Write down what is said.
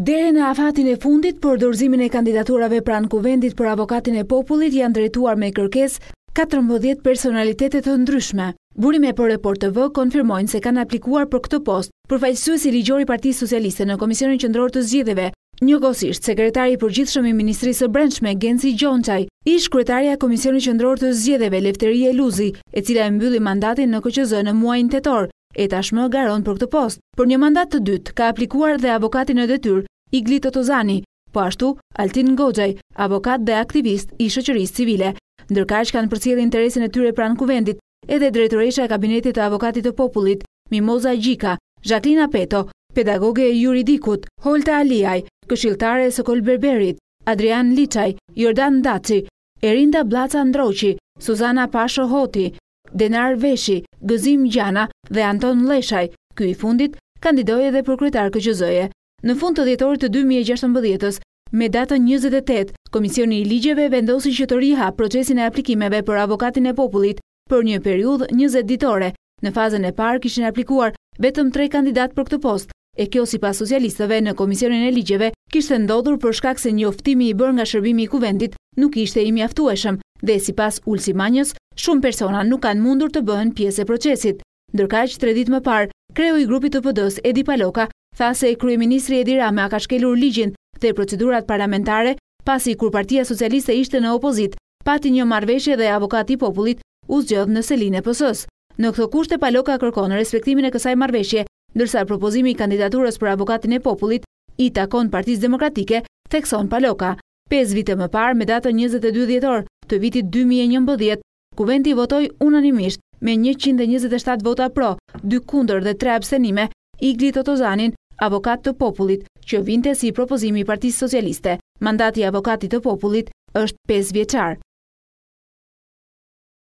Deri në afatin e fundit për dorëzimin e kandidaturave pranë Kuvendit për Avokatin e Popullit janë drejtuar me kërkesë katërmbëdhjetë personalitete të ndryshme. Burime për Report TV konfirmojnë se kanë aplikuar për këtë post, përfaqësuesi ligjor i Partisë Socialiste në Komisionin Qendror të Zgjedhjeve, njëkohësisht sekretari i përgjithshëm i Ministrisë së Brendshme, Genci Gjoncaj, ish-kryetarja e Komisionit Qendror të Zgjedhjeve, Lefterie Luzi, e cila e mbylli mandatin në KQZ në muajin tetor, e tashmë garon për këtë post. Për një mandat të dytë ka aplikuar dhe avokati në detyrë, Igli Totozani, po ashtu Altin Goxhaj, avokat dhe aktivist i shoqërisë civile. Ndërkaq kanë përcjellë interesin e tyre pranë Kuvendit edhe drejtoresha e Kabinetit të Avokatit të Popullit, Mimoza Gjika, Zhaklina Peto, pedagoge e juridikut, Holta Aliaj, këshilltare e Sokol Berberit, Adrian Liçaj, Jordan Daci, Erinda Ballanca Ndroqi, Suzana Pasho Hoti, Denar Veshi, Gëzim Gjana dhe Anton Lleshaj, ky i fundit, kandidoi edhe për kryetar KQZ-je. Në fund të dhjetorit të dy mijë e gjashtëmbëdhjetë-s, me datën njëzet e tetë, Komisioni i Ligjeve vendosi që të rihapë procesin e aplikimeve për Avokatin e Popullit për një periudhë njëzet ditore, në fazën e parë kishin aplikuar vetëm tre kandidatë për këtë post, E kjo sipas socialistëve në Komisionin e Ligjeve kishte ndodhur për shkak se njoftimi i bërë nga shërbimi i Kuvendit nuk ishte i mjaftueshëm dhe sipas Ulsi Manjës shumë persona nuk kanë mundur të bëhen pjesë e procesit. Ndërkaq, tre ditë më parë, kreu i grupit të PD-së, Edi Paloka, tha se kryeministri Edi Rama ka shkelur ligjin dhe procedurat parlamentare, pasi kur Partia Socialiste ishte në opozitë, pati një marrëveshje dhe Avokati i Popullit u zgjodh në selinë e PS-së. Në këto kushte Paloka kërkon respektimin e kësaj marrëveshje Ndërsa propozimi i kandidaturës për Avokatin e Popullit i takon Partisë Demokratike, thekson Paloka. Pesë vite më parë, me datën njëzet e dy dhjetor të vitit dy mijë e njëmbëdhjetë, Kuvendi votoi unanimisht, me njëqind e njëzet e shtatë vota pro, dy kundër dhe tre abstenime, Igli Totozanin, Avokat të Popullit, që vinte si propozimi i Partisë Socialiste. Mandati i Avokatit të Popullit është pesë vjeçar.